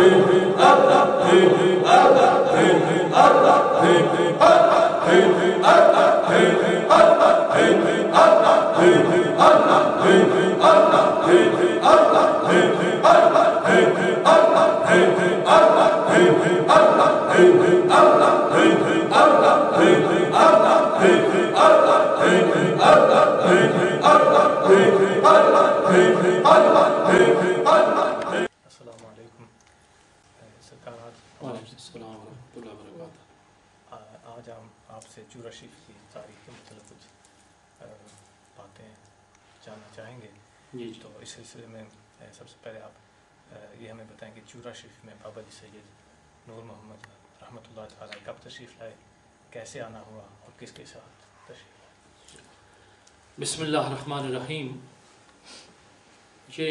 Up, up, up! जानना चाहेंगे जी तो इस सिलसिले में सबसे पहले आप ये हमें बताएँ कि चूरा शरीफ में बाबा जी सैद नूर मोहम्मद रहमतुल्लाह ताला कब तशरीफ़ लाए कैसे आना हुआ और किसके साथ तशरीफ़ लाए? रहीम ये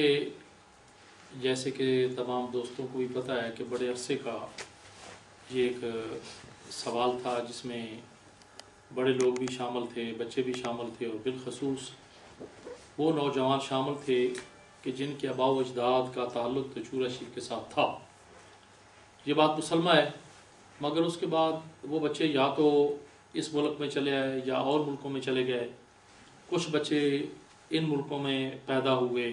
जैसे कि तमाम दोस्तों को भी पता है कि बड़े अरसे का ये एक सवाल था जिसमें बड़े लोग भी शामिल थे बच्चे भी शामिल थे और बिलखसूस वो नौजवान शामिल थे कि जिनके अबाव अजदाद का ताल्लुक तो चूरा शरीफ के साथ था। ये बात मुसलमा है, मगर उसके बाद वो बच्चे या तो इस मुल्क में चले आए या और मुल्कों में चले गए। कुछ बच्चे इन मुल्कों में पैदा हुए,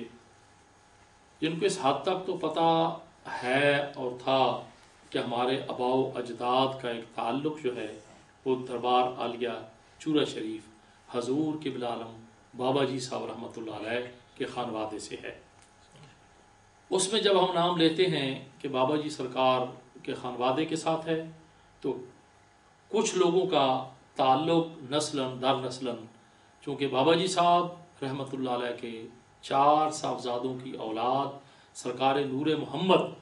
जिनको इस हद तक तो पता है और था कि हमारे अबाव अजदाद का एक ताल्लुक जो है वो दरबार आलिया चूरा शरीफ, हजूर किबल आलम बाबा जी साहब अलैह के खानवादे से है। उसमें जब हम नाम लेते हैं कि बाबा जी सरकार के खानवादे के साथ है तो कुछ लोगों का ताल्लुक नस्लन दर नस्लन, चूँकि बाबा जी साहब रहमत के चार साहबजादों की औलाद सरकार नूर मोहम्मद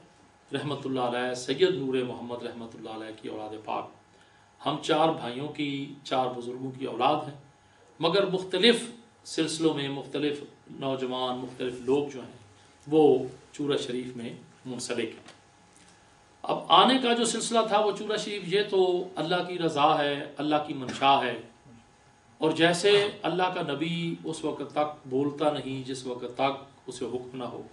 रहमत सैयद नूर मोहम्मद अलैह की औलाद पाक। हम चार भाइयों की, चार बुज़ुर्गों की औलाद हैं, मगर मुख्तलिफ़ सिलसिलों में मुख्तलिफ़ नौजवान, मुख्तलिफ़ लोग जो हैं, वो चूरा शरीफ में मुंसलिक हैं। अब आने का जो सिलसिला था वो चूरा शरीफ, ये तो अल्लाह की रज़ा है, अल्लाह की मंशा है। और जैसे अल्लाह का नबी उस वक्त तक बोलता नहीं, जिस वक्त तक उसे हुक्म ना हो,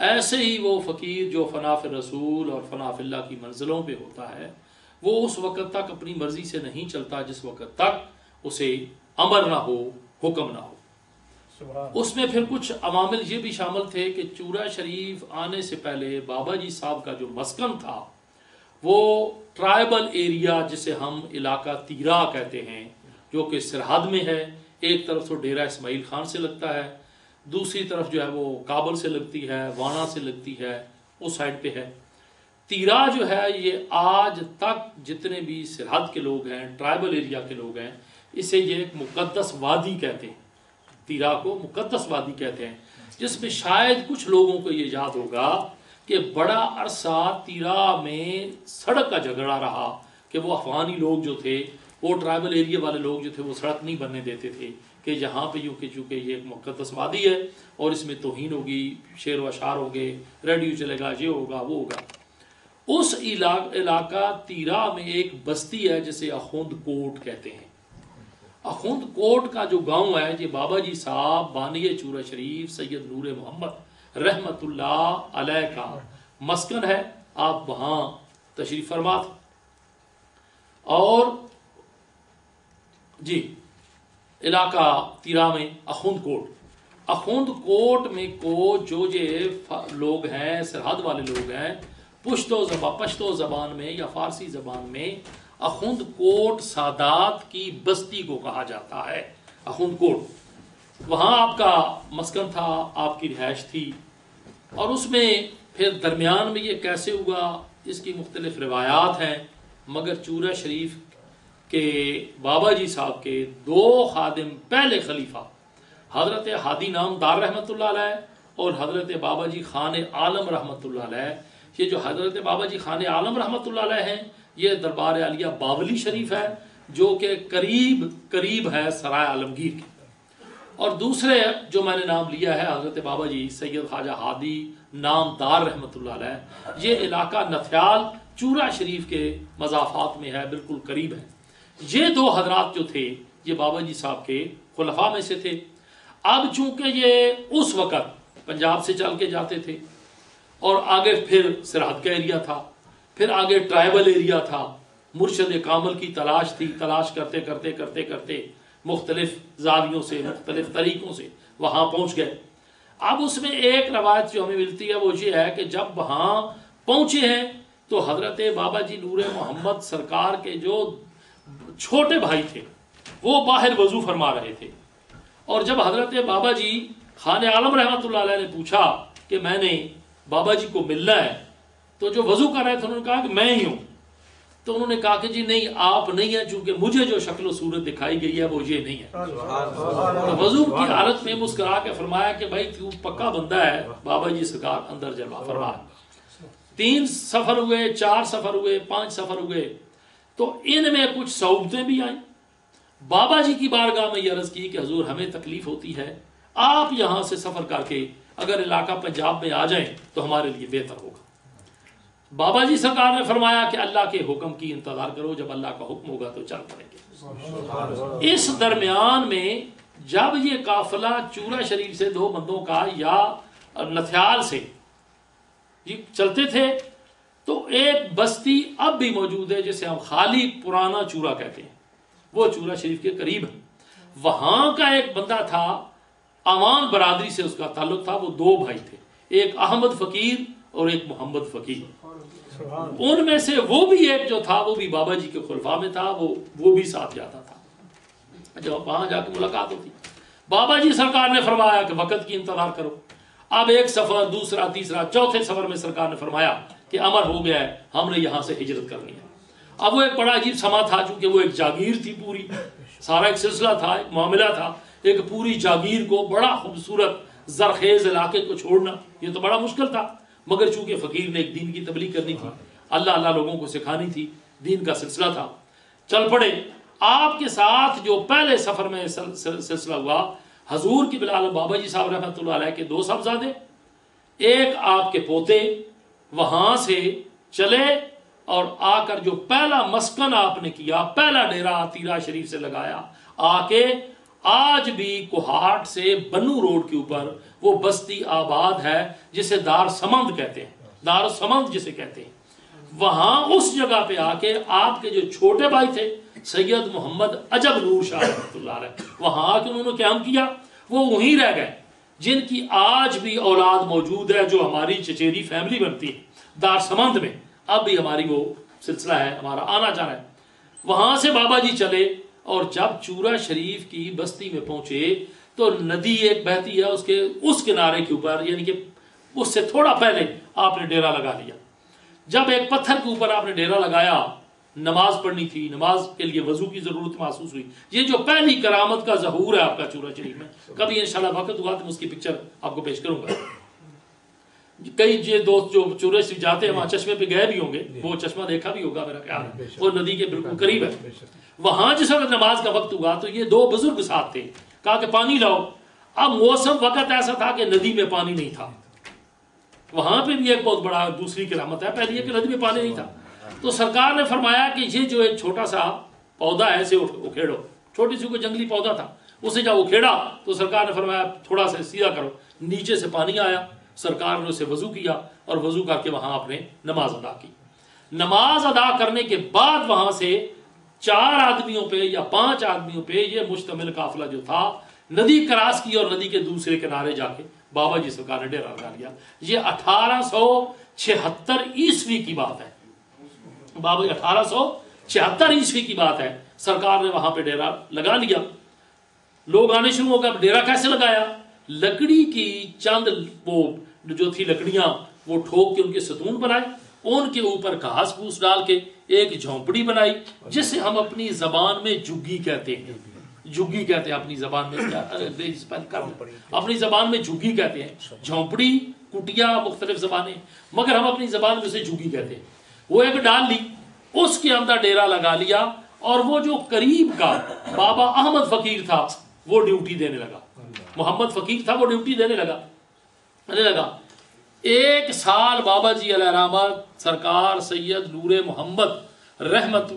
ऐसे ही वो फ़कीर जो फनाफ रसूल और फनाफिल्ला की मंजिलों पे होता है, वो उस वक्त तक अपनी मर्ज़ी से नहीं चलता, जिस वक्त तक उसे अमर ना हो हुक्म ना हो। उसमें फिर कुछ अवामिल ये भी शामिल थे कि चूरा शरीफ आने से पहले बाबा जी साहब का जो मस्कन था वो ट्राइबल एरिया जिसे हम इलाका तीरा कहते हैं जो कि सरहद में है एक तरफ़ तो डेरा इसमाइल खान से लगता है दूसरी तरफ़ जो है वो काबल से लगती है वाना से लगती है उस साइड पे है। तीरा जो है ये आज तक जितने भी सरहद के लोग हैं ट्राइबल एरिया के लोग हैं इसे ये एक मुकद्दस वादी कहते हैं। तीरा को मुकद्दस वादी कहते हैं। जिसमें शायद कुछ लोगों को ये याद होगा कि बड़ा अरसा तीरा में सड़क का झगड़ा रहा कि वो अफगानी लोग जो थे वो ट्राइबल एरिया वाले लोग जो थे वो सड़क नहीं बनने देते थे कि यहाँ पे यूँ कि चूँकि ये एक मुकद्दस वादी है और इसमें तोहीन होगी शेर व शार होंगे रेडियो चलेगा ये होगा वो होगा। उस इला, इलाका तीरा में एक बस्ती है जिसे अखुंद कोट कहते हैं। अखुंद कोट का जो गाँव है, ये बाबा जी साहब, बानिय चूरा शरीफ, सैयद नूर मोहम्मद, रहमतुल्लाह अलैह का मस्कन है, आप वहाँ तशरीफ़ फरमा और जी, इलाका तीरा में अखुंद कोट। अखुंद कोट में को जो जे लोग हैं, सरहद वाले लोग हैं, पुश्तो जबा, पश्तो जबान में या फारसी जबान में अखुंद कोट सादात की बस्ती को कहा जाता है। अखुंद कोट। वहाँ आपका मस्कन था, आपकी रिहाइश थी। और उसमें फिर दरमियान में ये कैसे हुआ, इसकी मुख्तलिफ़ रिवायात हैं। मगर चूरा शरीफ के बाबा जी साहब के दो खादिम पहले खलीफा, हज़रत हादी नाम दार रहमत और हज़रत बाबा जी खान आलम रहमत कि जो हज़रत बाबा जी खान आलम रहमत हैं ये दरबार आलिया बावली शरीफ है, जो कि करीब करीब है सराय आलमगीर के। और दूसरे जो मैंने नाम लिया है, हज़रत बाबा जी, सैयद ख्वाजा हादी नामदार रहमत ये इलाका नथयाल, चूरा शरीफ के मजाफात में है, बिल्कुल करीब है। ये दो हजरात जो थे, ये बाबा जी साहब के खुलफा में से थे। अब चूँकि ये उस वक़्त पंजाब से चल के जाते थे, और आगे फिर सरहद का एरिया था फिर आगे ट्राइबल एरिया था। मुर्शद कामल की तलाश थी। तलाश करते करते करते करते मुख्तलिफ़ जावियों से, मुख्तलिफ़ तरीकों से वहाँ पहुँच गए। अब उसमें एक रवायत जो हमें मिलती है, वो ये है कि जब वहाँ पहुँचे हैं तो हज़रत बाबा जी नूर मोहम्मद सरकार के जो छोटे भाई थे, वो बाहर वज़ू फरमा रहे थे। और जब हज़रत बाबा जी खान आलम रहमत ने पूछा कि मैंने बाबा जी को मिलना है तो जो वज़ू कर रहे थे, उन्होंने कहा कि मैं ही हूँ। तो उन्होंने कहा कि जी, नहीं, आप नहीं है, चूँकि मुझे जो शक्ल सूरत दिखाई गई है, वो ये नहीं है। तो वज़ू की हालत में मुस्कुरा के फरमाया कि भाई, तू पक्का बंदा है, बाबा जी सरकार अंदर जलवा फरमा। तीन सफ़र हुए, चार सफ़र हुए, पाँच सफ़र हुए तो इनमें कुछ सहूलतें भी आई। बाबा जी की बारगाह में यह अर्ज़ की कि हजूर, हमें तकलीफ़ होती है। आप यहाँ से सफ़र करके अगर इलाका पंजाब में आ जाए तो हमारे लिए बेहतर होगा। बाबा जी सरकार ने फरमाया कि अल्लाह के हुक्म की इंतज़ार करो, जब अल्लाह का हुक्म होगा तो चल पड़ेंगे। इस दरमियान में जब ये काफिला चूरा शरीफ से दो बंदों का या नथियाल से जी चलते थे तो एक बस्ती अब भी मौजूद है, जिसे हम खाली पुराना चूरा कहते हैं। वो चूरा शरीफ के करीब है। वहाँ का एक बंदा था, अमान बरादरी से उसका ताल्लुक था, वो दो भाई थे। एक अहमद फकीर और एक मोहम्मद फकीर। उनमें से वो भी एक जो था, वो भी बाबा जी के खुलफा में था, वो वो भी साथ जाता था। जब वहाँ जाकर मुलाकात होती। बाबा जी सरकार ने फरमाया कि वक़्त की इंतज़ार करो। अब एक सफ़र, दूसरा, तीसरा, चौथे सफ़र में सरकार ने फरमाया कि अमर हो गया है, हमने यहाँ से हिजरत करनी है। अब वो एक बड़ा अजीब समा था, चूँकि वो एक जागीर थी पूरी। सारा एक सिलसिला था, एक मामला था, एक पूरी जागीर को बड़ा खूबसूरत, जरखेज इलाके को छोड़ना, ये तो बड़ा मुश्किल था। मगर चूँकि फ़कीर ने एक दीन की तबलीग करनी थी, अल्लाह अल्लाह लोगों को सिखानी थी, दीन का सिलसिला था। चल पड़े, आपके साथ जो पहले सफ़र में सिलसिला हुआ, हजूर की बिलाल बाबा जी साहब रहमत के दो साहबजादे, एक आपके पोते, वहाँ से चले और आकर जो पहला मस्कन आपने किया, पहला डेरा तीरा शरीफ से लगाया, आके आज भी कुहाट से बनू रोड के ऊपर वो बस्ती आबाद है, जिसे दार समंद कहते हैं। दार समंद जिसे कहते हैं। वहाँ उस जगह पे आके आपके जो छोटे भाई थे, सैयद मोहम्मद अजब नूर शाह वहाँ आके उन्होंने क्या किया? वो वहीं रह गए, जिनकी आज भी औलाद मौजूद है, जो हमारी चचेरी फैमिली बनती है, दार समंद में। अब भी हमारी वो सिलसिला है, हमारा आना जाना है। वहाँ से बाबा जी चले, और जब चूरा शरीफ की बस्ती में पहुँचे तो नदी एक बहती है उसके, उस किनारे के ऊपर, यानी कि उससे थोड़ा पहले आपने डेरा लगा लिया। जब एक पत्थर के ऊपर आपने डेरा लगाया, नमाज़ पढ़नी थी, नमाज़ के लिए वज़ू की ज़रूरत महसूस हुई। ये जो पहली करामत का जहूर है आपका चूरा शरीफ में, कभी इंशाल्लाह वक्त हुआ तो मैं उसकी पिक्चर आपको पेश करूँगा। कई ये दोस्त जो चूरे से जाते हैं, वहाँ चश्मे पे गए भी होंगे, वो चश्मा देखा भी होगा, मेरा ख्याल वो नदी के बिल्कुल करीब है। वहाँ जिस वक्त नमाज़ का वक्त हुआ तो ये दो बुज़ुर्ग साथ थे। कहा कि पानी लाओ। अब मौसम वक्त ऐसा था कि नदी में पानी नहीं था। वहाँ पे भी एक बहुत बड़ा दूसरी करामत है। पहले कि नदी में पानी नहीं था। तो सरकार ने फरमाया कि ये जो एक छोटा सा पौधा है, इसे उखेड़ो। छोटी सी कोई जंगली पौधा था। उसे जब उखेड़ा तो सरकार ने फरमाया, थोड़ा सा सीधा करो। नीचे से पानी आया। सरकार ने उसे वज़ू किया और वज़ू करके वहाँ आपने नमाज़ अदा की। नमाज़ अदा करने के बाद वहाँ से चार आदमियों पे या पाँच आदमियों पे ये मुश्तमिल काफिला जो था, नदी क्रॉस की और नदी के दूसरे किनारे जाके बाबा जी सरकार ने डेरा लगा लिया। ये अठारह सौ छिहत्तर ईस्वी की बात है। बाबा जी, अठारह सौ छिहत्तर ईस्वी की बात है। सरकार ने वहाँ पे डेरा लगा लिया। लोग आने शुरू हो गए डेरा कैसे लगाया? लकड़ी की चंद वो जो थी लकड़ियाँ, वो ठोक के उनके सतून बनाए, उनके ऊपर घास फूस डाल के एक झोंपड़ी बनाई जिसे हम अपनी जबान में जुग्गी कहते हैं। जुग्गी कहते हैं अपनी जबान में क्या? अपनी जबान में झुग्गी कहते हैं। झोंपड़ी कुटिया मुख्तलिफ़ जबानें मगर हम अपनी जबान में उसे झुगी कहते हैं। वो एक डाल ली उसके अंदर डेरा लगा लिया और वो जो करीब का बाबा अहमद फकीर था वो ड्यूटी देने लगा। मोहम्मद फकीर था वो ड्यूटी देने लगा। देने लगा। एक साल बाबा जी रहमत सरकार सैयद नूर मोहम्मद रहमत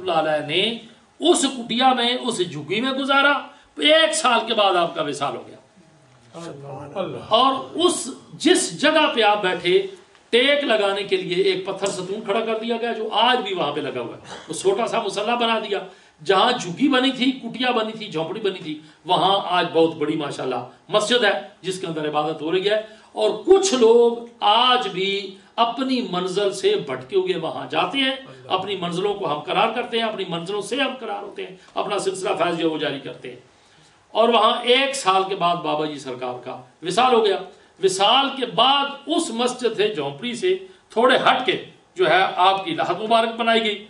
ने उस कुटिया में उस झुग्गी में गुजारा। एक साल के बाद आपका विशाल हो गया। और उस जिस जगह पे आप बैठे टेक लगाने के लिए एक पत्थर सतून खड़ा कर दिया गया जो आज भी वहाँ पे लगा हुआ है। वो छोटा सा मुसल्ला बना दिया जहाँ झुग्गी बनी थी कुटिया बनी थी झोंपड़ी बनी थी वहाँ आज बहुत बड़ी माशाल्लाह मस्जिद है जिसके अंदर इबादत हो रही है। और कुछ लोग आज भी अपनी मंजिल से भटके हुए वहाँ जाते हैं। अपनी मंजिलों को हम करार करते हैं अपनी मंजिलों से हम करार होते हैं अपना सिलसिला फैज जो जारी करते हैं। और वहाँ एक साल के बाद बाबा जी सरकार का विशाल हो गया। विशाल के बाद उस मस्जिद है झोंपड़ी से थोड़े हट के जो है आपकी लहत मुबारक बनाई गई।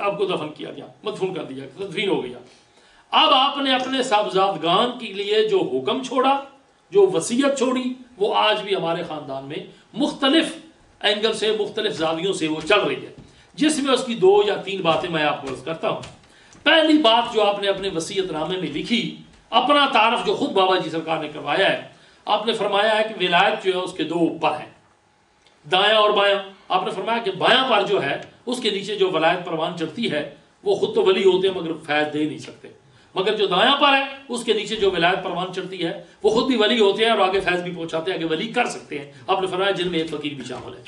आपको दफन किया गया मदफून कर दिया तदफीन हो गया। अब आपने अपने साहबजादगान के लिए जो हुक्म छोड़ा जो वसीयत छोड़ी, वो आज भी हमारे खानदान में मुख्तलिफ़ एंगल से, मुख्तलिफ़ जावियों से वो चल रही है। जिसमें उसकी दो या तीन बातें मैं आपको अर्ज़ करता हूँ। पहली बात जो आपने अपने वसीयत नामे में लिखी, अपना तारफ जो खुद बाबा जी सरकार ने करवाया है, आपने फरमाया है कि विलायत जो है उसके दो ऊपर है। दाया और बाया, आपने फरमाया कि बाया पर जो है, उसके नीचे जो वलायत परवान चढ़ती है, वो खुद तो वली होते हैं, मगर फैज दे नहीं सकते। मगर जो दाया पर है, उसके नीचे जो विलायत परवान चढ़ती है, वो खुद भी वली होते हैं और आगे फैज भी पहुंचाते हैं, आगे वली कर सकते हैं। आपने फरमाया जिनमें एक फकीर भी शामिल है।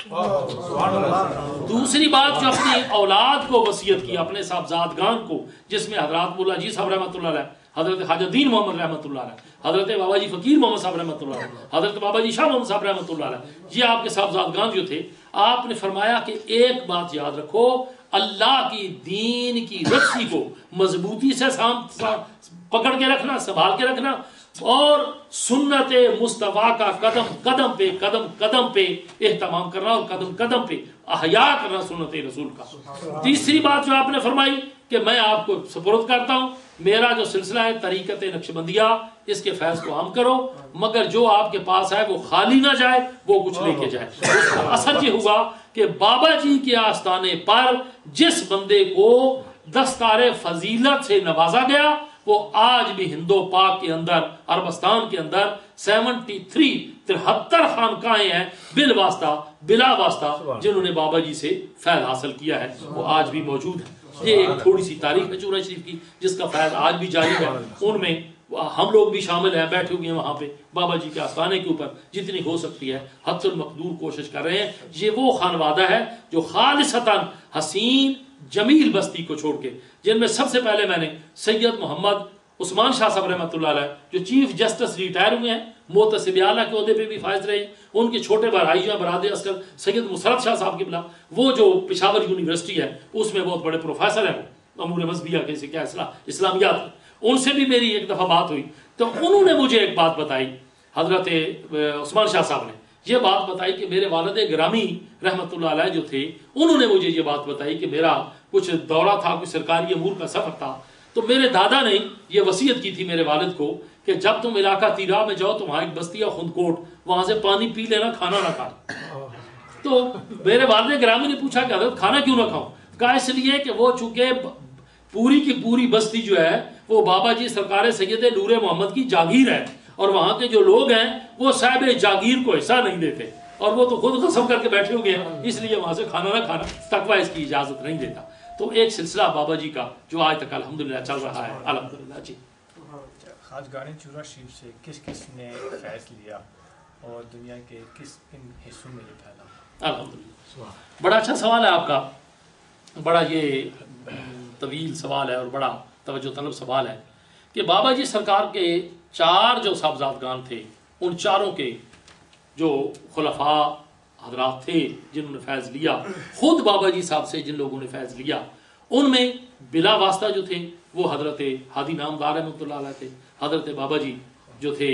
दूसरी बात जो अपनी औलाद को वसीयत की, अपने साहबजादगान को, जिसमें हजरात मुल्ला जी साहब रहमत हज़रत हाजुद्दीन मोहम्मद रहमत हज़रत बाबा जी फकीर मोहम्मद साहब रहमत हज़रत बाबा जी शाह मोहम्मद साहब रहमत ये आपके साहबजादगान जो थे, आपने फरमाया कि एक बात याद रखो अल्लाह की दीन की रस्सी को मजबूती से पकड़ के रखना संभाल के रखना और सुन्नत मुस्तफ़ा का कदम कदम पे कदम कदम पे एहतमाम करना और कदम कदम पे अहया करना सुन्नत रसूल का। तीसरी बात जो आपने फरमाई कि मैं आपको सपुरद करता हूँ मेरा जो सिलसिला है तरीकत नक्शबंदिया इसके फैज को आम करो मगर जो आपके पास है वो खाली ना जाए वो कुछ लेके जाए। उसका असर ये हुआ कि बाबा जी के आस्थाने पर जिस बंदे को दस्तार फजीलत से नवाजा गया वो आज भी हिंदो पाक के अंदर अरबस्तान के अंदर सेवेंटी थ्री तिहत्तर खानकाएँ हैं बिल वास्ता बिला वास्ता जिन्होंने बाबा जी से फैल हासिल किया है वो आज भी मौजूद है। ये एक थोड़ी सी तारीख है चूरा शरीफ की जिसका फैज आज भी जारी है। उनमें हम लोग भी शामिल हैं, बैठे हुए हैं वहाँ पे, बाबा जी के आस्थाने के ऊपर, जितनी हो सकती है हदुल मकदूर कोशिश कर रहे हैं। ये वो खानवादा है जो खालिसतन हसीन जमील बस्ती को छोड़ के, जिनमें सबसे पहले मैंने सैयद मोहम्मद उस्मान शाह साहब रहमत जो चीफ जस्टिस रिटायर हुए हैं, मोतसिब के अहदे पे भी फायज रहे उनके छोटे भाई जो बराद असकर सैयद मुसरत शाह साहब की बिला वो जो पिशावर यूनिवर्सिटी है, उसमें बहुत बड़े प्रोफेसर हैं वो। अमूर मजबिया क्या इस्लामियात उनसे भी मेरी एक दफ़ा बात हुई। तो उन्होंने मुझे एक बात बताई। हज़रत उस्मान शाह साहब ने ये बात बताई कि मेरे वालद ग्रामी रहमत जो थे, उन्होंने मुझे ये बात बताई कि मेरा कुछ दौरा था, कुछ सरकारी अमूर का सफ़र था। तो मेरे दादा ने यह वसीयत की थी मेरे वालद को कि जब तुम इलाका तीरा में जाओ तो वहाँ एक बस्ती है खुदकोट, वहाँ से पानी पी लेना, खाना ना खा। तो मेरे वालद ग्रामी ने पूछा कि, हज़रत, खाना क्यों ना खाऊं कहा, इसलिए कि वो चूँकि पूरी की पूरी बस्ती जो है वो बाबा जी सरकार सैयद नूर मोहम्मद की जागीर है। और वहाँ के जो लोग हैं वो साहब जागीर को हिस्सा नहीं देते। और वो तो खुद कसम करके बैठे हो गए इसलिए वहाँ से खाना ना खाना तकवा इसकी इजाज़त नहीं देता। तो एक सिलसिला बाबा जी का जो आज तक अलहमदिल्ला चल रहा है। अलहमदिल्ला जी। खाजगानी चूरा शरीफ से किस किस ने फैज लिया? और दुनिया के किस किन हिस्सों में ये फैला? अलहमदिल्ला बड़ा अच्छा सवाल है आपका। बड़ा ये तवील सवाल है और बड़ा तवज्जो तलब सवाल है कि बाबा जी सरकार के चार जो साहबजादगान थे, उन चारों के जो खुलफा हजरात थे, जिन्होंने फैज़ लिया, खुद बाबा जी साहब से जिन लोगों ने फैज़ लिया, उनमें बिला वास्ता जो थे, वो हज़रत हादी नामदार रहमत थे, हज़रत बाबा जी जो थे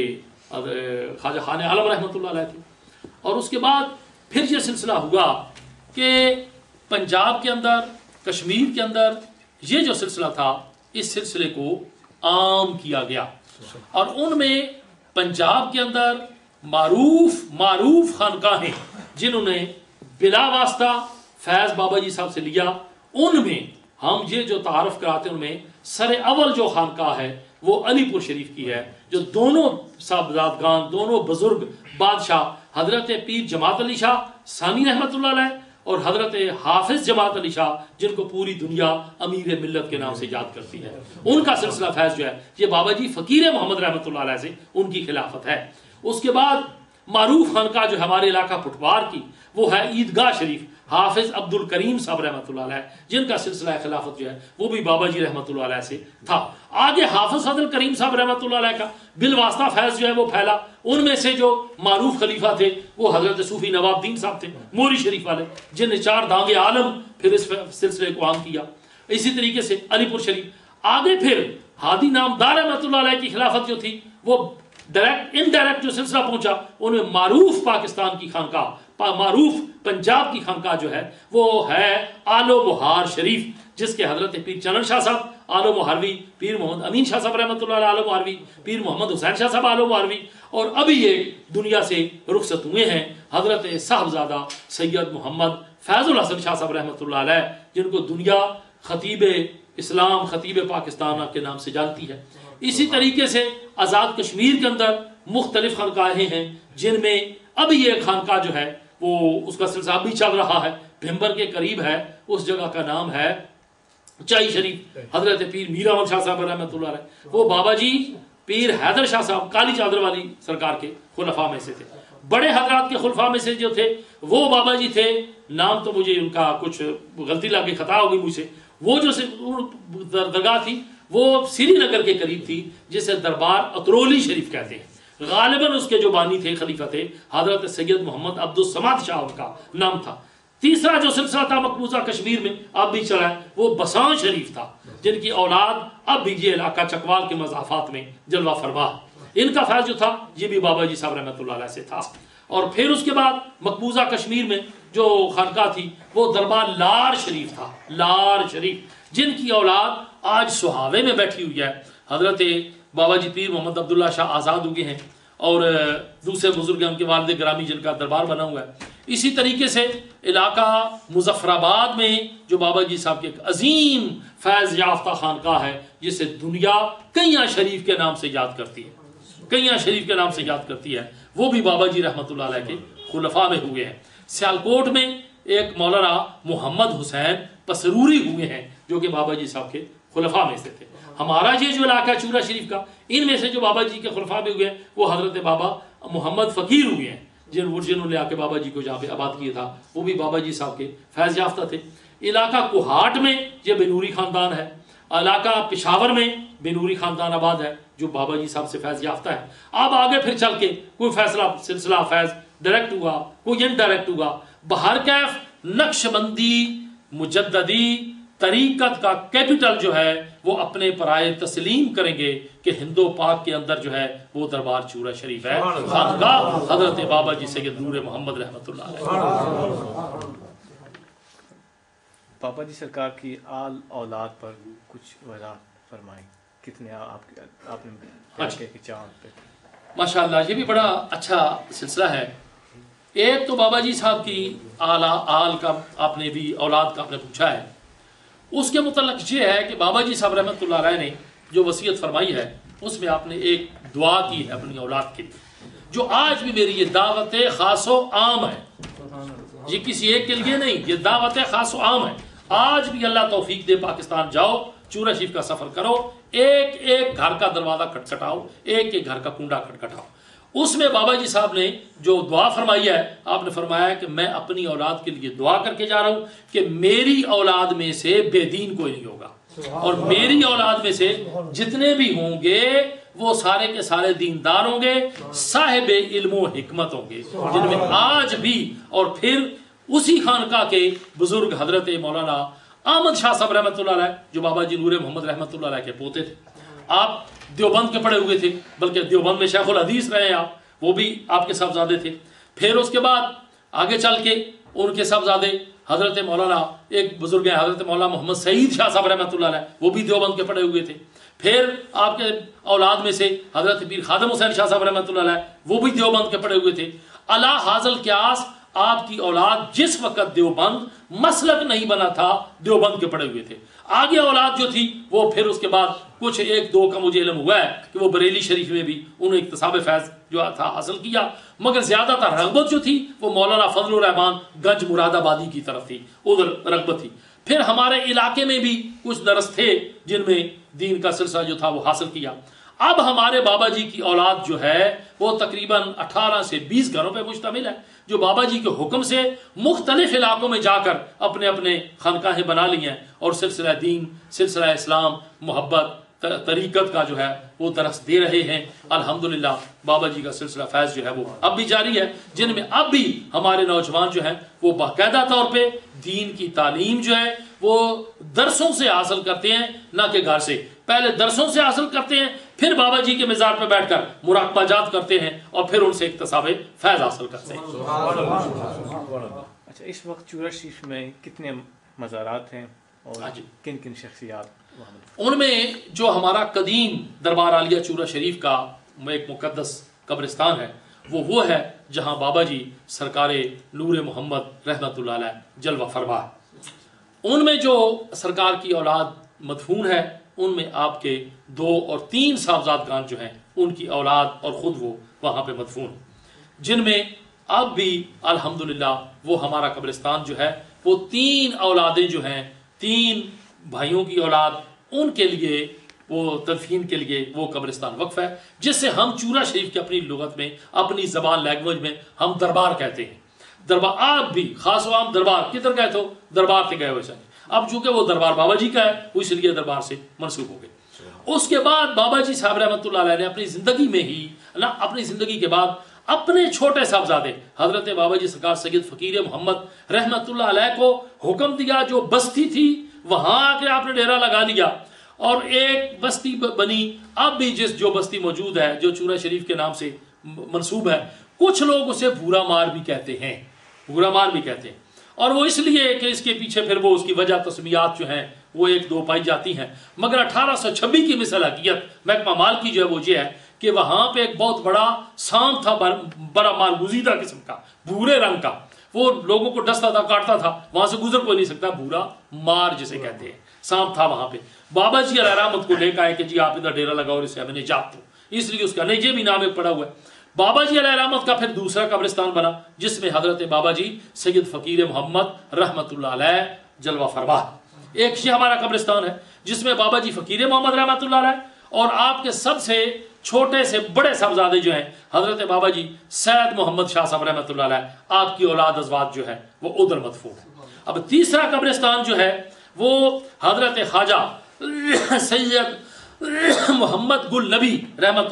ख्वाजा खान आलम रहमत थे। और उसके बाद फिर ये सिलसिला हुआ कि पंजाब के अंदर, कश्मीर के अंदर ये जो सिलसिला था, इस सिलसिले को आम किया गया। और उनमें पंजाब के अंदर मारूफ मारूफ खानकाहें, जिन्होंने बिला वास्ता फैज बाबा जी साहब से लिया, उनमें हम ये जो तारफ कराते हैं, उनमें सर अवल जो खानका है, वो अलीपुर शरीफ की है, जो दोनों साहबजादगान, दोनों बुज़ुर्ग बादशाह हज़रत पीर जमात अली शाह सानी रहमत और हज़रत हाफिज जमात अली शाह, जिनको पूरी दुनिया अमीर मिल्लत के नाम से याद करती है। उनका सिलसिला फैज जो है, ये बाबा जी फकीर मोहम्मद रहमत से उनकी खिलाफत है। उसके बाद मारूफ खान का जो हमारे इलाका पुटवार की, वो है ईदगाह शरीफ। हाफिज अब्दुल करीम साहब रहमत जिनका सिलसिला खिलाफत जो है, वो भी बाबा जी रहमत से था। आगे हाफिज अब्दुल करीम साहब रहमत का बिलवास्ता फैज जो है वो फैला। उनमें से जो मारूफ खलीफा थे, वो हज़रत सूफी नवाबदीन साहब थे, मोरी शरीफ वाले, जिनने चार दांगे आलम फिर इस सिलसिले को आम किया। इसी तरीके से अलीपुर शरीफ। आगे फिर हादी नामदार रहमत की खिलाफत जो थी, वो डायरेक्ट इनडायरेक्ट जो सिलसिला पहुँचा उनमें मारूफ पाकिस्तान की खानका मारूफ पंजाब की खानका जो है, वो है आलो मुहार शरीफ, जिसके हज़रत पीर चरण शाह साहब, आलो मुहारवी पीर मोहम्मद अमीन शाह साहब रहमत आलो मुहारवी पीर मोहम्मद हुसैन शाह साहब, आलो मुहारवी। और अभी ये दुनिया से रुखसत हुए हैं हज़रत साहबजादा सैयद मोहम्मद फैजुल हसन शाह साहब रहमत जिनको दुनिया खतीब इस्लाम खतीब पाकिस्तान के नाम से जानती है। इसी तरीके से आज़ाद कश्मीर के अंदर मुख्तलिफ़ खानकाहें हैं, जिनमें अभी ये खानका जो है वो उसका सिलसिला भी चल रहा है भिम्बर के करीब है उस जगह का नाम है चाई शरीफ हज़रत पीर मीरा शाह साहब रहमत वो बाबा जी पीर हैदर शाह साहब काली चादर वाली सरकार के खुलफा में से थे। बड़े हजरात के खुलफा में से जो थे वो बाबा जी थे। नाम तो मुझे उनका कुछ गलती लगे खता हो गई मुझसे। वो जो दरगाह थी वो श्रीनगर के करीब थी जिसे दरबार अतरोली शरीफ कहते हैं। गालिबन उसके जो बानी थे, खलीफा थे, हज़रत सैयद मोहम्मद अब्दुल समाद शाह उनका नाम था। तीसरा जो सिलसिला था मकबूजा कश्मीर में, अब भी चला है, वो बसान शरीफ था, जिनकी औलाद अब भी ये इलाका चकवाल के मजाफात में जलवा फरमा इनका फैज जो था, ये भी बाबा जी साहब रहमत से था। और फिर उसके बाद मकबूजा कश्मीर में जो खानका थी, वो दरबार लार शरीफ था, लार शरीफ, जिनकी औलाद आज सुहावे में बैठी हुई है। हज़रत बाबा जी पीर मोहम्मद अब्दुल्ला शाह आज़ाद हुए हैं और दूसरे बुज़ुर्ग हैं, उनके वालद ग्रामी जिनका दरबार बना हुआ है। इसी तरीके से इलाका मुजफ्फराबाद में जो बाबा जी साहब के एक अजीम फैज याफ्ता खानका है, जिसे दुनिया कैया शरीफ के नाम से याद करती है कैया शरीफ के नाम से याद करती है, वो भी बाबा जी रहमत के खुलफा में हुए हैं। सियालकोट में एक मौलाना मोहम्मद हुसैन पसरूरी हुए हैं, जो कि बाबा जी साहब के खुलफा में से थे। हमारा ये जो इलाका है चूरा शरीफ का, इनमें से जो बाबा जी के खुलफा में हुए, वो हज़रत बाबा मोहम्मद फ़कीर हुए हैं। जिन जिन्होंने आके बाबा जी को जहाँ पे आबाद किया था, वो भी बाबा जी साहब के फैज याफ्ता थे। इलाका कुहाट में ये बेनूरी ख़ानदान है। इलाका पिशावर में बेनूरी ख़ानदान आबाद है, जो बाबा जी साहब से फैज याफ्ता है। अब आगे फिर चल के कोई फैसला, सिलसिला फैज डायरेक्ट हुआ, कोई इनडायरेक्ट हुआ। बाहर कैफ, नक्शबंदी मुजद्दी तरीकत का कैपिटल जो है वो अपने पराए तस्लीम करेंगे कि हिंदो पाक के अंदर जो है वो दरबार चूरा शरीफ है। खानगाह हज़रत बाबा जी सैयद नूर मोहम्मद रहमत बाबा जी सरकार की आल औलाद पर कुछ वजाहत फरमाई कितने आप आपने अच्छा। चाँद पे। माशाल्लाह ये भी बड़ा अच्छा सिलसिला है। एक तो बाबा जी साहब की आला आल का आपने भी औलाद का आपने पूछा है। उसके मुतलक ये है कि बाबा जी साहब रहमत ने जो वसीयत फरमाई है, उसमें आपने एक दुआ की है अपनी औलाद के। लिए जो आज भी मेरी ये दावत खासो आम है, ये किसी एक के लिए नहीं, ये दावत खासो आम है। आज भी अल्लाह तोफीक दे, पाकिस्तान जाओ, चूरा शरीफ का सफ़र करो, एक एक घर का दरवाज़ा खटखटाओ एक एक घर का कुंडा खटखटाओ उसमें बाबा जी साहब ने जो दुआ फरमाई है आपने फरमाया कि मैं अपनी औलाद के लिए दुआ करके जा रहा हूँ कि मेरी औलाद में से बेदीन कोई नहीं होगा। और मेरी औलाद में से जितने भी होंगे वो सारे के सारे दीनदार होंगे साहेब इल्मो हिकमत होंगे जिनमें आज भी और फिर उसी खानका के बुज़ुर्ग हज़रत मौलाना अहमद शाह साहब रहमत जो बाबा जी नूर मोहम्मद रहमत के पोते थे। आप देवबंद के पड़े हुए थे, बल्कि देवबंद में शेखुल हदीस रहे आप, वो भी आपके साहबजादे थे। फिर उसके बाद आगे चल के उनके साहबजादे हज़रत मौलाना, एक बुज़ुर्ग हैं हज़रत मौलाना मोहम्मद सईद शाह साहब रहमत वो भी देवबंद के पड़े हुए थे। फिर आपके औलाद में से हज़रत पीर खादम हुसैन शाह साहब रहमत वो भी देवबंद के पड़े हुए थे। अला हाजल क्यास आपकी औलाद जिस वक्त देवबंद मसलक नहीं बना था, देवबंद के पड़े हुए थे। आगे औलाद जो थी, वो फिर उसके बाद कुछ एक दो का मुझे इलम हुआ है कि वो बरेली शरीफ में भी उन्होंने इकतसाब फैज जो था हासिल किया। मगर ज़्यादातर रगबत जो थी, वो मौलाना फजल रहमान गंज मुरादाबादी की तरफ़ थी, उधर रगबत थी। फिर हमारे इलाके में भी कुछ दरस थे, जिनमें दीन का सिलसिला जो था वो हासिल किया। अब हमारे बाबा जी की औलाद जो है, वो तकरीबन 18 से 20 घरों पे मुश्तमिल है। जो बाबा जी के हुक्म से मुख्तलिफ़ इलाकों में जाकर अपने अपने खानकाहें बना ली हैं और सिलसिला दीन, सिलसिला इस्लाम, मोहब्बत तरीकत का जो है, वो दरस दे रहे हैं। अल्हम्दुलिल्लाह, बाबा जी का सिलसिला फैज जो है, वो अब भी जारी है, जिनमें अब भी हमारे नौजवान जो हैं, वो बाकायदा तौर पे दीन की तालीम जो है, वो दरसों से हासिल करते हैं, ना कि घर से। पहले दरसों से हासिल करते हैं फिर बाबा जी के मिजाज पर बैठकर मुराकबाजात करते हैं और फिर उनसे इकतसाब फैज हासिल करते हैं। अच्छा इस वक्त चूरा शरीफ में कितने मज़ारात हैं और हाँ किन किन शख्सियात उनमें जो हमारा कदीम दरबार आलिया चूरा शरीफ का एक मुकदस कब्रिस्तान है वो वो है जहाँ बाबा जी सरकार नूर मोहम्मद रहमत जलवा फरमा उनमें जो सरकार की औलाद मदफून है उनमें आपके दो और तीन साहबजादगान जो हैं, उनकी औलाद और ख़ुद वो वहाँ पे मदफून जिनमें अब भी, अल्हम्दुलिल्लाह, वो हमारा कब्रिस्तान जो है, वो तीन औलादें जो हैं, तीन भाइयों की औलाद, उनके लिए, वो तदफीन के लिए वो कब्रिस्तान वक्फ है, जिससे हम चूरा शरीफ की अपनी लुगत में, अपनी जबान लैंग्वेज में हम दरबार कहते हैं। दरबार आप भी, खास आम दरबार, किधर गए तो? दरबार से गए वैसे अब चूँकि वो दरबार बाबा जी का है, वो इसलिए दरबार से मनसूब हो गए। उसके बाद बाबा जी साहब रहमत ने अपनी ज़िंदगी में ही, ना, अपनी ज़िंदगी के बाद अपने छोटे साहबजादे, हज़रत बाबा जी सरकार सैयद फकीर मोहम्मद रहमत को हुक्म दिया, जो बस्ती थी, वहाँ आके आपने डेरा लगा लिया और एक बस्ती बनी, अब भी जिस, जो बस्ती मौजूद है, जो चूरा शरीफ के नाम से मनसूब है, कुछ लोग उसे भूरा मार भी कहते हैं, भूरा मार भी कहते हैं। और वो इसलिए कि इसके पीछे फिर वो उसकी वजह तस्मियात जो हैं, वो एक दो पाई जाती हैं। मगर 1826 की मिसल हकीयत महकमा माल की जो है वो ये है कि वहाँ पे एक बहुत बड़ा सांप था बड़ा मालगुजीदा किस्म का, भूरे रंग का। वो लोगों को डसता था, काटता था, वहाँ से गुजर कोई नहीं सकता, भूरा मार जिसे कहते हैं। सांप था वहाँ पे। बाबा जी अलरामत को लेकर आए कि जी आप इधर डेरा लगाओ और इसे हमें निजात दो। इसलिए उसका ये भी नाम एक पड़ा हुआ है। बाबा जी अलरामत का फिर दूसरा कब्रिस्तान बना, जिसमें हज़रत बाबा जी सैयद फकीर मोहम्मद रहमत जलवा फरमा। एक ही हमारा कब्रिस्तान है, जिसमें बाबा जी फकीर मोहम्मद रहमत और आपके सबसे छोटे से बड़े साहबजादे जो हैं, हज़रत बाबा जी सैद मोहम्मद शाह साहब रहमत आपकी औलाद अजवाज जो है, वो उधर मदफून है। अब तीसरा कब्रिस्तान जो है, वो हज़रत ख्वाजा सैयद मोहम्मद गुल नबी रहमत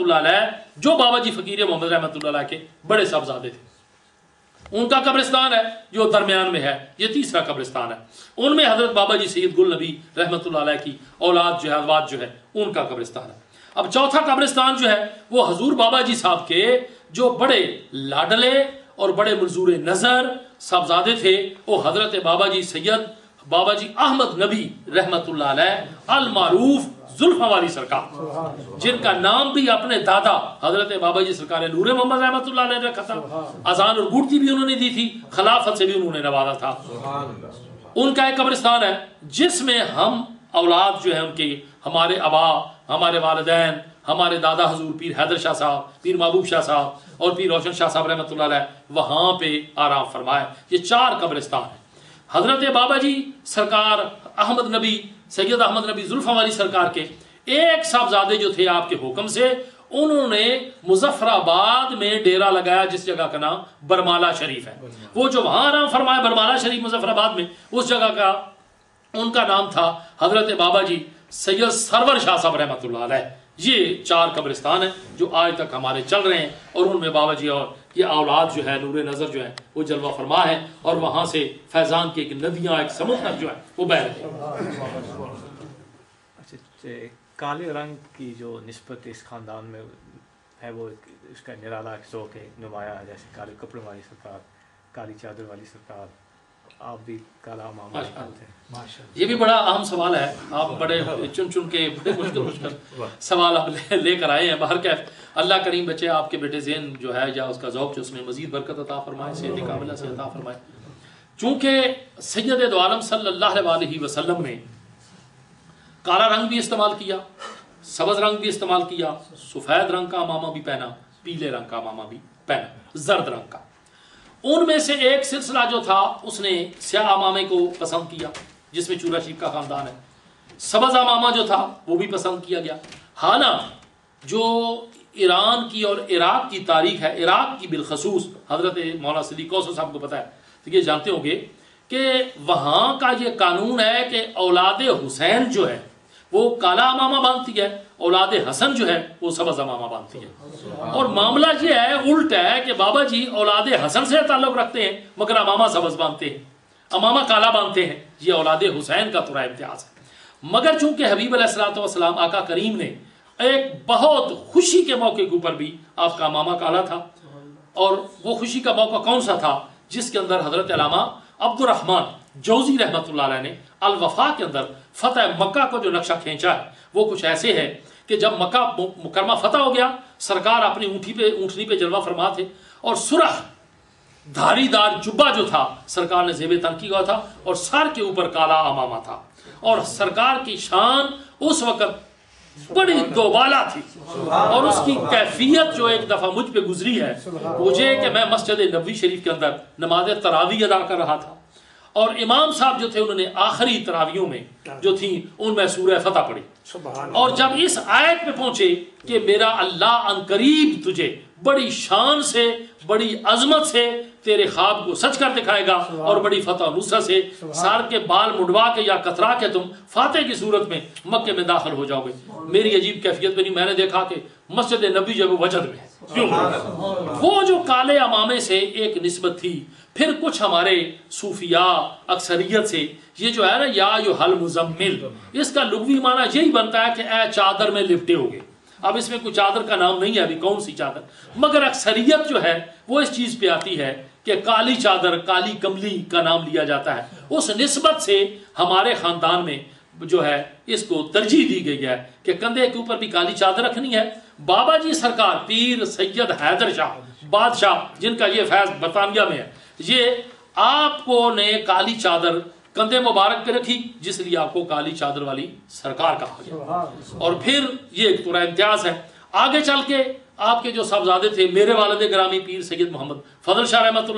जो बाबा जी फकीर मोहम्मद रहमत के बड़े साहबजादे थे। उनका कब्रिस्तान है, जो दरमियान में है, ये तीसरा कब्रिस्तान है। उनमें हज़रत बाबा जी सैद गुल नबी रहमत की औलाद जो है जो है, उनका कब्रिस्तान है। अब चौथा कब्रिस्तान जो है, वो हजूर बाबा जी साहब के, जो बड़े लाडले और बड़े मंजूर नज़र साहबजादे थे, वो हज़रत बाबा जी सैयद बाबा जी अहमद नबी रहमत अल मारूफ जुल्फा वाली सरकार। जिनका नाम भी अपने दादा हज़रत बाबा जी सरकार नूर मोहम्मद रहमत ने रखा था। अजान और गुड़ती भी उन्होंने दी थी खिलाफत से भी उन्होंने नवाजा था। उनका एक कब्रिस्तान है जिसमें हम औलाद जो है उनके हमारे अबा हमारे वालदेन हमारे दादा हजूर पीर हैदर शाह साहब पीर महबूब शाह साहब और पीर रोशन शाह साहब रहमत वहाँ पे आराम फरमाए। ये चार कब्रिस्तान है। हज़रत बाबा जी सरकार अहमद नबी सैयद अहमद नबी जुल्फा वाली सरकार के एक साहबजादे जो थे आपके हुक्म से, उन्होंने मुजफ्फराबाद में डेरा लगाया जिस जगह का नाम बरमाला शरीफ है। वो जो वहाँ आराम फरमाया बरमाला शरीफ मुजफ्फराबाद में, उस जगह का उनका नाम था हज़रत बाबा जी सैयद सरवर शाह साहब रहमत ये चार कब्रिस्तान हैं जो आज तक हमारे चल रहे हैं और उनमें बाबा जी और ये औलाद जो है, नूर नज़र जो है, वो जलवा फरमा है और वहाँ से फैजान की एक नदियाँ, एक समुद्र जो है, वो बह रहे अच्छा काले रंग की जो नस्बत इस ख़ानदान में है, वो इसका निराला शौक है, नुमाया जैसे काले कपड़ों वाली सरकार, काली चादर वाली सरकार आप भी काला मामा माशाअल्लाह। पहनते हैं। ये भी बड़ा अहम सवाल है। आप बड़े चुन चुन के बड़े मुश्किल मुश्किल सवाल आप ले, लेकर आए हैं बाहर। कैफ अल्लाह करीम बच्चे आपके बेटे जैन जो है या उसका जौक जो उसमें मजीद बरकत अता फरमाए सेहत कामिला से अता फरमाए। चूँकि सैयद दो आलम सल्लल्लाहु अलैहि वसल्लम ने काला रंग भी इस्तेमाल किया सब्ज रंग भी इस्तेमाल किया सफ़ेद रंग का अमामा भी पहना पीले रंग का अमामा भी पहना जर्द रंग का। उनमें से एक सिलसिला जो था, उसने स्याह अमामे को पसंद किया, जिसमें चूरा शीख का खानदान है। सबज अमामा जो था, वो भी पसंद किया गया। हाना जो ईरान की और इराक की तारीख है, इराक की बिलखसूस, हज़रत मौला सदी कौसर साहब को पता है तो ये जानते होंगे कि वहाँ का ये कानून है कि औलाद हुसैन जो है वो काला अमामा बांधती है, औलाद हसन जो है, वो सबज अमामा बांधती है। और मामला ये है, उल्ट है कि बाबा जी औलाद हसन से ताल्लुक रखते हैं, मगर अमामा सबज बांधते हैं। अमामा काला बांधते हैं, ये औलाद हुसैन का तुरा इम्तियाज़ है। मगर चूँकि हबीब सलाम आका करीम ने एक बहुत खुशी के मौके के ऊपर भी आपका अमामा काला था, और वो खुशी का मौका कौन सा था, जिसके अंदर हज़रत अलामा अब्दुलरहमान जौजी रहमत ने अल वफा के अंदर फतेह मक्का को जो नक्शा खींचा है, वो कुछ ऐसे है कि जब मक्का मुकरमा फतेह हो गया, सरकार अपनी ऊँटी पे ऊँटनी पे जलवा फरमा थे और सुरख धारीदार जुब्बा जो था, सरकार ने जेब तन किया था और सर के ऊपर काला अमामा था। और सरकार की शान उस वक्त बड़ी दोबाला थी। और उसकी कैफियत जो एक दफ़ा मुझ पे गुजरी है मुझे कि मैं मस्जिद नबी शरीफ के अंदर नमाज़ तरावी अदा कर रहा था। और इमाम साहब जो थे उन्होंने आखिरी तरावियों में जो थी उनमें सूरह फतह पढ़ी। और जब इस आयत पे पहुँचे कि मेरा अल्लाह अनकरीब तुझे बड़ी शान से बड़ी अजमत से तेरे ख्वाब को सच कर दिखाएगा और बड़ी फतह नुसरत से सार के बाल मुडवा के या कतरा के तुम फाते की सूरत में मक्के में दाखिल हो जाओगे। मेरी अजीब कैफियत बनी। मैंने देखा कि मस्जिद नबी जब वजद में वो जो काले अमामे से एक निस्बत थी फिर कुछ हमारे सूफिया अक्सरियत से, ये जो है ना, या यो हल मुजम्मिल, इसका लुगवी माना यही बनता है कि ए चादर में लिपटे होगे। अब इसमें कोई चादर का नाम नहीं है, अभी कौन सी चादर? मगर अक्सरियत जो है, वो इस चीज़ पे आती है कि काली चादर, काली कमली का नाम लिया जाता है। उस नस्बत से हमारे खानदान में जो है, इसको तरजीह दी गई है कि कंधे के ऊपर भी काली चादर रखनी है। बाबा जी सरकार, पीर सैयद हैदर शाह, बादशाह, जिनका ये फैज बरतानिया में है ये आपको ने काली चादर कंधे मुबारक पे रखी जिसलिए आपको काली चादर वाली सरकार कहा गया। और फिर ये एक पूरा इम्तियाज़ है। आगे चल के आपके जो साहबजादे थे मेरे वालद ग्रामी पीर सैयद मोहम्मद फजल शाह रहमत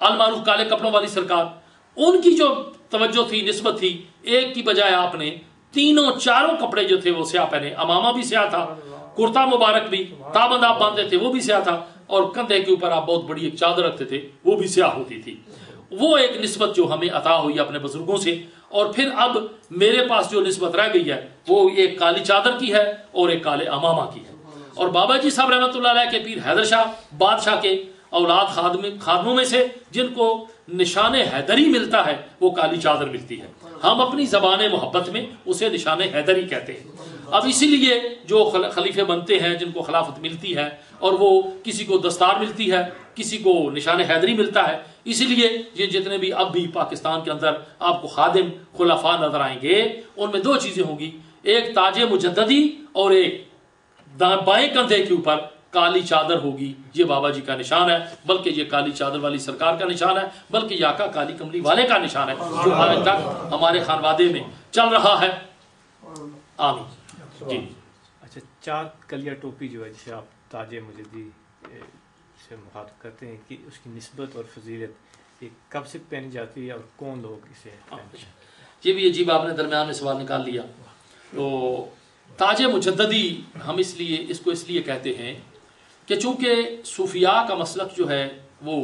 अलमारूफ काले कपड़ों वाली सरकार उनकी जो तवज्जो थी निस्बत थी एक की बजाय आपने तीनों चारों कपड़े जो थे वो स्याह पहने। अमामा भी स्याह था कुर्ता मुबारक भी ताबंद आप बांधते थे वो भी स्याह था। और कंधे के ऊपर आप बहुत बड़ी एक चादर रखते थे, वो भी स्याह होती थी। वो एक निस्बत जो हमें अता हुई अपने बुज़ुर्गों से, और फिर अब मेरे पास जो निस्बत रह गई है, वो एक काली चादर की है और एक काले अमामा की है। और बाबा जी साहब रहमत के पीर हैदर शाह, बादशाह के औलाद खादमे खादमों में से जिनको निशान हैदरी मिलता है, वो काली चादर मिलती है। हम अपनी जबान मोहब्बत में उसे निशान हैदरी कहते हैं। अब इसीलिए जो खलीफे बनते हैं, जिनको खिलाफत मिलती है, और वो किसी को दस्तार मिलती है, किसी को निशान हैदरी मिलता है, इसीलिए ये जितने भी अब भी पाकिस्तान के अंदर आपको खादिम खुलाफा नज़र आएँगे, उनमें दो चीज़ें होंगी। एक ताज मुजदी और एक बाएँ कंधे के ऊपर काली चादर होगी। ये बाबा जी का निशान है, बल्कि ये काली चादर वाली सरकार का निशान है, बल्कि याका काली कमली वाले का निशान है, जो आज तक हमारे खानवादे में चल रहा है। आमीन। जी। अच्छा चार कलिया टोपी जो है जिसे आप ताजे मुजदी से मुखातब करते हैं कि उसकी नस्बत और फजीलत ये कब से पहनी जाती है और कौन लोग इसे पहनते हैं? ये भी अजीब आपने दरमियान में सवाल निकाल लिया। तो ताज मुजदी हम इसलिए इसको इसलिए कहते हैं कि चूँकि सूफिया का मसलक जो है वो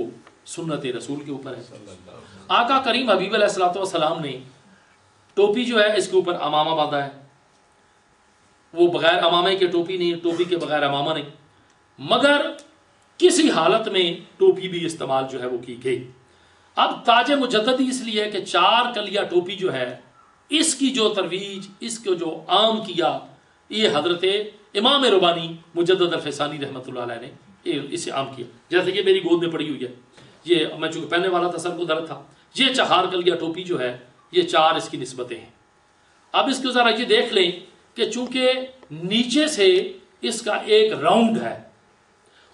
सुन्नत रसूल के ऊपर है। आका करीम हबीब सलाम ने टोपी जो है इसके ऊपर अमामा बांधा है। वो बगैर अमामे के टोपी नहीं, टोपी के बगैर अमामा नहीं। मगर किसी हालत में टोपी भी इस्तेमाल जो है वो की गई। अब ताज मुजद्दी इसलिए कि चार कलिया टोपी जो है, इसकी जो तरवीज, इसको जो आम किया, ये हज़रत इमाम रुबानी मुजद्दद फैसानी रहमत ने इसे आम किया। जैसे कि मेरी गोद में पड़ी हुई है। ये मैं चूँकि पहनने वाला था, सर को दर्द था। ये चहार कलिया टोपी जो है, ये चार इसकी नस्बतें हैं। अब इसको ज़रा ये देख लें कि चूँकि नीचे से इसका एक राउंड है,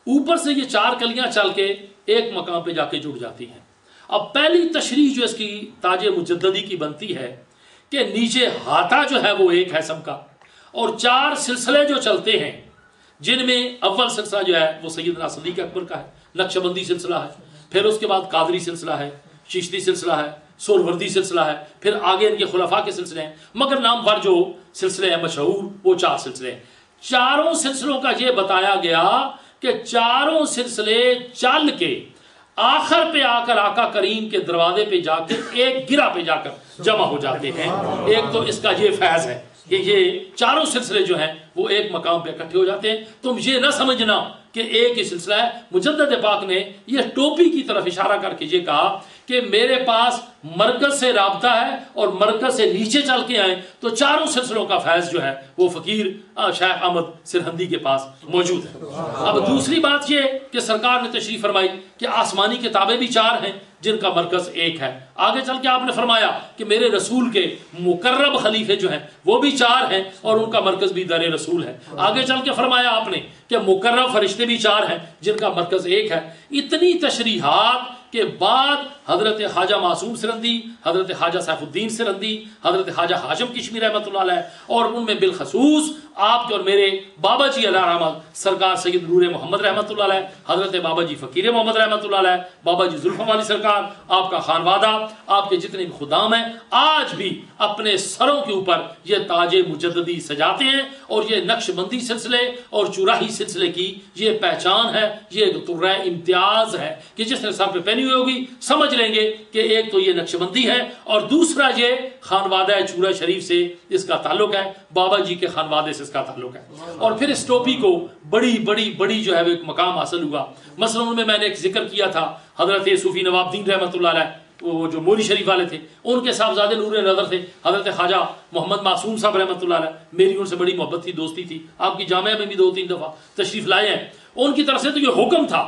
ऊपर से ये चार कलियाँ चल के एक मकाम पे जाके जुड़ जाती हैं। अब पहली तशरी जो इसकी ताज मुजद्दी की बनती है कि नीचे हाथा जो है वो एक है सबका और चार सिलसिले जो चलते हैं, जिनमें अव्वल सिलसिला जो है वो सैदना सदीक अकबर का है, नक्शबंदी सिलसिला है, फिर उसके बाद कादरी सिलसिला है, चिश्ती सिलसिला है सोरवर्दी सिलसिला है, फिर आगे इनके खुलाफा के सिलसिले हैं। मगर नाम पर जो सिलसिले हैं मशहूर वो चार सिलसिले। चारों सिलसिलों का ये बताया गया कि चारों सिलसिले चल के आखिर पे आकर आका करीम के दरवाजे पे जाकर एक गिरा पे जाकर जमा हो जाते हैं। एक तो इसका ये फैज है कि ये चारों सिलसिले जो हैं, वो एक मकाम पे इकट्ठे हो जाते हैं। तुम ये ना समझना कि एक ही सिलसिला है। मुजद्दद पाक ने यह टोपी की तरफ़ इशारा करके ये कहा कि मेरे पास मरकज से रबता है और मरकज से नीचे चल के आए तो चारों सिलसिलों का फैज जो है, वो फकीर शेख अहमद सिरहंदी के पास मौजूद है। अब दूसरी बात यह कि सरकार ने तशरीफ़ फरमाई कि आसमानी किताबें भी चार हैं, जिनका मरकज एक है। आगे चल के आपने फरमाया कि मेरे रसूल के मुकर्रब खलीफे जो हैं, वो भी चार हैं और उनका मरकज भी दर रसूल है। आगे चल के फरमाया आपने कि मुकर्रब फरिश्ते भी चार हैं, जिनका मरकज एक है। इतनी तशरीहात के बाद हज़रत ख्वाजा मासूम सिरंदी, हज़रत ख्वाजा सैफुद्दीन सिरंदी, हज़रत ख्वाजा हाशम किशमी रहमत और उनमें बिलखसूस आपके और मेरे बाबा जी अहमद सरकार सैद नूर मोहम्मद रहमत हज़रत बाबा जी फ़कीर मोहम्मद रहमत बाबा जी जुल्फ़ वाली सरकार, आपका खानवादा आपके जितने भी खुदाम हैं, आज भी अपने सरों के ऊपर ये ताजे मुजदी सजाते हैं और ये नक्शबंदी सिलसिले और चुराही सिलसिले की ये पहचान है, ये तुर्र इम्तियाज़ है कि जिसने सर पे पहनी हुई होगी। समझ लेंगे कि एक तो ये नक्शबंदी है और दूसरा ये खानवादा चूरा शरीफ से इसका ताल्लुक है, बाबा जी के खानवादे से इसका ताल्लुक है। और फिर इस टोपी को बड़ी बड़ी बड़ी जो है वो एक मकाम हासिल हुआ। मसलन उनमें मैंने एक ज़िक्र किया था, हज़रत सूफी नवाबदीन रहमत वो जो मोरी शरीफ वाले थे, उनके साहबजादे नूर नज़र थे। हज़रत ख्वाजा मोहम्मद मासूम साहब रहमत मेरी उनसे बड़ी मोहब्बत थी, दोस्ती थी। आपकी जामिया में भी दो तीन दफ़ा तशरीफ़ लाए हैं। उनकी तरफ़ से तो ये हुक्म था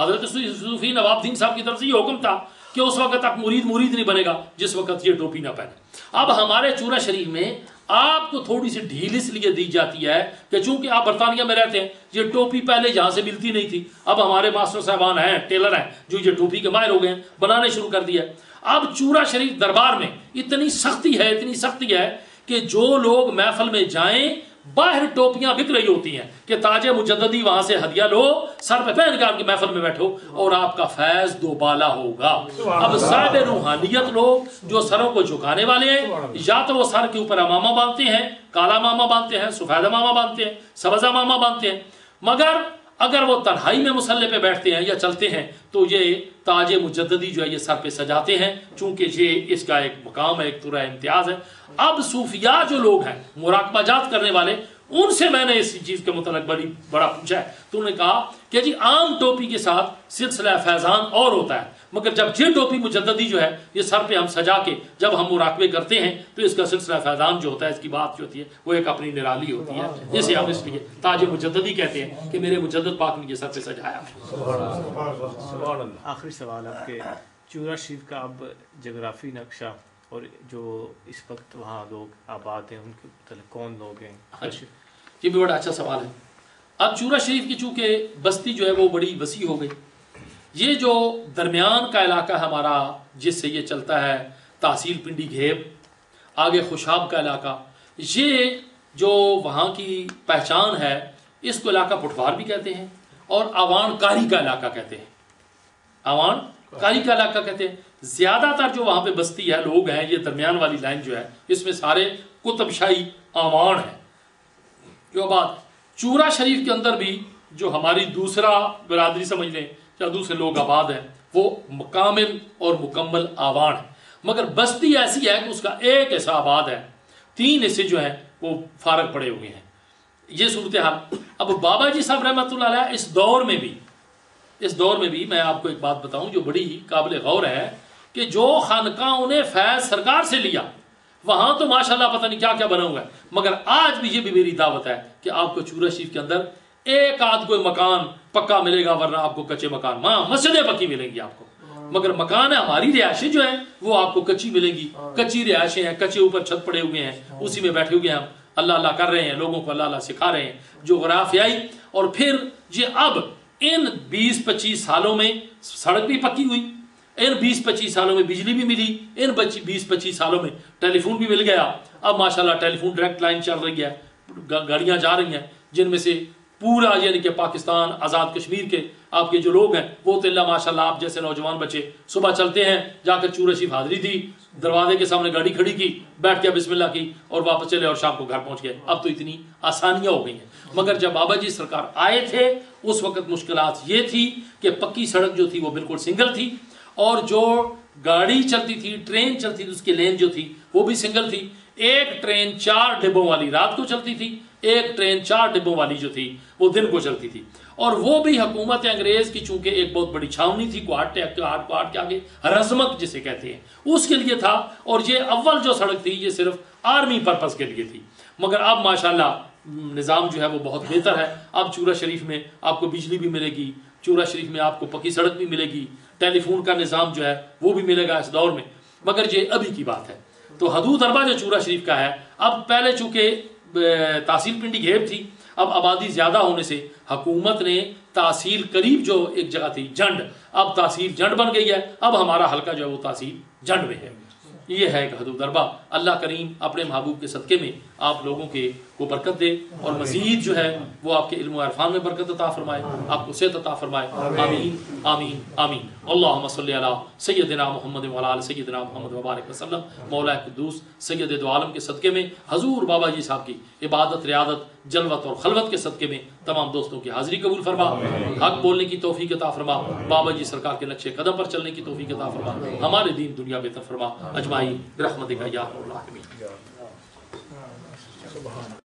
हज़रत सूफी नवाबदीन साहब की तरफ़ से ये हुक्म था कि उस वक्त तक मुरीद मुरीद नहीं बनेगा, जिस वक्त ये टोपी ना पहने। अब हमारे चूरा शरीफ में आपको थोड़ी सी ढील इसलिए दी जाती है कि चूँकि आप बरतानिया में रहते हैं, ये टोपी पहले यहाँ से मिलती नहीं थी। अब हमारे मास्टर साहबान हैं, टेलर हैं, जो ये टोपी के माहिर हो गए बनाने शुरू कर दिया अब चूरा शरीफ दरबार में इतनी सख्ती है, इतनी सख्ती है कि जो लोग महफल में जाएँ बाहर टोपियाँ बिक रही होती हैं कि ताजे मुजद्दी वहाँ से हदिया लो सर पे पहन के आपकी महफल में बैठो और आपका फैज दोबाला होगा। अब साहब रूहानियत लोग जो सरों को झुकाने वाले हैं या तो वो सर के ऊपर अमामा बांधते हैं काला मामा बांधते हैं सफेदा मामा बांधते हैं सबजा मामा बांधते हैं। मगर अगर वो तन्हाई में मुसल्ले पे बैठते हैं या चलते हैं तो ये ताजे मुजदी जो है, ये सर पे सजाते हैं, चूँकि ये इसका एक मकाम है, एक तुरा इम्तियाज़ है। अब सूफिया जो लोग हैं, मुराकबा जात करने वाले, उनसे मैंने इस चीज़ के मुतल बड़ी, बड़ा पूछा है। तो उन्होंने कहा कि जी, आम टोपी के साथ सिलसिला फैजान और होता है। मगर जब ये टोपी मुजद्दी जो है ये सर पे हम सजा के जब हम मुराकबे करते हैं तो इसका सिलसिला फैजान जो होता है इसकी बात जो होती है वो एक अपनी निराली होती है। जिसे हम इसलिए ताज मुजद्दी कहते हैं कि मेरे मुजद्द पाक ने ये सर पे सजाया। आखिरी सवाल आपके। चूरा शरीफ का अब जोग्राफी नक्शा और जो इस वक्त वहाँ लोग आबाद हैं उनके मतलब कौन लोग हैं? हाँ ये भी बड़ा अच्छा सवाल है। अब चूरा शरीफ की चूँकि बस्ती जो है वो बड़ी वसी हो गई। ये जो दरमियान का इलाका हमारा, जिससे ये चलता है तहसील पिंडी घेब, आगे खुशाब का इलाका, ये जो वहाँ की पहचान है, इसको इलाका पुटवार भी कहते हैं और आवान कारी का इलाका कहते हैं। आवान कारी का इलाका कहते हैं। ज़्यादातर जो वहाँ पे बस्ती है, लोग हैं, ये दरमियान वाली लाइन जो है, इसमें सारे कुतबशाही आवान है। जो बात चूरा शरीफ के अंदर भी, जो हमारी दूसरा बिरादरी समझ लें या दूसरे लोग आबाद हैं। वो मुकामिल और मुकम्मल आवान है। मगर बस्ती ऐसी है कि उसका एक ऐसा आबाद है। तीन हिस्से जो है, वो फारक पड़े हुए हैं। ये सूरत हाल। अब बाबा जी साहब रहमत इस दौर में भी, इस दौर में भी मैं आपको एक बात बताऊँ, जो बड़ी काबिल गौर है कि जो खानका ने फैज सरकार से लिया, वहाँ तो माशाल्लाह पता नहीं क्या क्या बना हुआ है। मगर आज भी ये भी मेरी दावत है कि आपको चूरा शरीफ के अंदर एक आध कोई मकान पक्का मिलेगा वरना आपको कच्चे मकान माँ मस्जिदें पक्की मिलेंगी आपको। मगर मकान है हमारी रिहायशें जो है वो आपको कच्ची मिलेंगी। कच्ची रिहायशें हैं कच्चे ऊपर छत पड़े हुए हैं उसी में बैठे हुए हैं हम। अल्लाह अल्लाह कर रहे हैं लोगों को अल्लाह अल्लाह सिखा रहे हैं। जो गराफियाई और फिर ये अब इन 20-25 सालों में सड़क भी पक्की हुई इन 20-25 सालों में बिजली भी मिली इन 20-25 सालों में टेलीफोन भी मिल गया। अब माशाल्लाह टेलीफोन डायरेक्ट लाइन चल रही है गाड़ियाँ जा रही हैं जिनमें से पूरा यानी कि पाकिस्तान, आज़ाद कश्मीर के आपके जो लोग हैं, वो तो अल्लाह माशाल्लाह आप जैसे नौजवान बच्चे। सुबह चलते हैं, जाकर चूर हाजिरी दी दरवाजे के सामने गाड़ी खड़ी की, बैठ के बिस्मिल्लाह की, और वापस चले और शाम को घर पहुँच गए। अब तो इतनी आसानियाँ हो गई हैं। मगर जब बाबा जी सरकार आए थे, उस वक्त मुश्किल ये थी कि पक्की सड़क जो थी वो बिल्कुल सिंगल थी, और जो गाड़ी चलती थी, ट्रेन चलती थी, उसकी लेन जो थी वो भी सिंगल थी। एक ट्रेन चार डिब्बों वाली रात को चलती थी एक ट्रेन, चार डिब्बों वाली जो थी, वो दिन को चलती थी। और वो भी हुकूमत अंग्रेज़ की, चूँकि एक बहुत बड़ी छावनी थी, क्वाड क्वाड क्वाड के आगे रजमक जिसे कहते हैं, उसके लिए था। और ये अव्वल जो सड़क थी, ये सिर्फ़ आर्मी पर्पज के लिए थी। मगर अब, माशाल्लाह, निज़ाम जो है वो बहुत बेहतर है। अब चूरा शरीफ में आपको बिजली भी मिलेगी, चूरा शरीफ में आपको पक्की सड़क भी मिलेगी, टेलीफोन का निज़ाम जो है वो भी मिलेगा इस दौर में। मगर ये अभी की बात है। तो हदूद अरबा जो चूरा शरीफ का है, अब पहले चूँकि तहसील पिंडी घेब थी, अब आबादी ज़्यादा होने से हकूमत ने तहसील करीब जो एक जगह थी, जंड। अब तहसील जंड बन गई है, अब हमारा हल्का जो है वो तहसील जंड में है। ये है एक हदूद अरबा अल्लाह करीम अपने महबूब के सदक़े में आप लोगों के को बरकत दे और मजीद जो है वो आपके इल्म अरफान में बरकत अता फरमाए आपको सेहत अता फरमाए। आमीन। आमीन आमीन अल्लाहुम्मा सल्ली अला सय्यदिना मुहम्मद व अला आलि सय्यदिना मुहम्मद व बारिक वसल्लम। मौला कुद्दूस सैयद आलम के सदक़े में हजूर बाबा जी साहब की इबादत रियादत जलवत और खलवत के सदक़े में तमाम दोस्तों की हाजिरी कबूल फरमा। हक बोलने की तोफ़ी अता फरमा। बाबा जी सरकार के नक्शे कदम पर चलने की तोफ़ी अता फरमा। हमारे दीन दुनिया बेहतर फरमा। अजमाई रहमत का या Subhanallah.